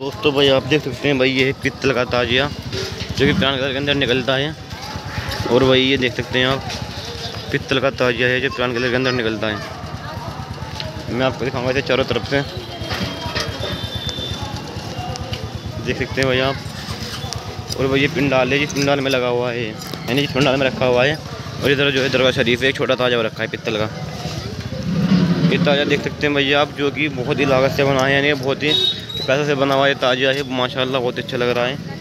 दोस्तों भाई, आप देख सकते हैं भाई, ये पित्तल का ताजिया, जो कि प्राण कलर के अंदर निकलता है। और भाई, ये देख सकते हैं आप पित्तल का ताजिया है, जो प्राण कलर के अंदर निकलता है। मैं आपको दिखाऊँगा इसे चारों तरफ़ से। देख सकते हैं भाई आप। और भाई, ये पिंडाल है, जिस पिंडाल में लगा हुआ है, यानी जिस पिंडाल में रखा हुआ है। और इधर जो है, दरगाह शरीफ है, एक छोटा ताज़ा रखा है पित्तल का ये ताज़ा देख सकते हैं भैया आप, जो कि बहुत ही लागत से बना है, यानी बहुत ही पैसे से बना हुआ ये ताजिया है माशाल्लाह बहुत अच्छा लग रहा है।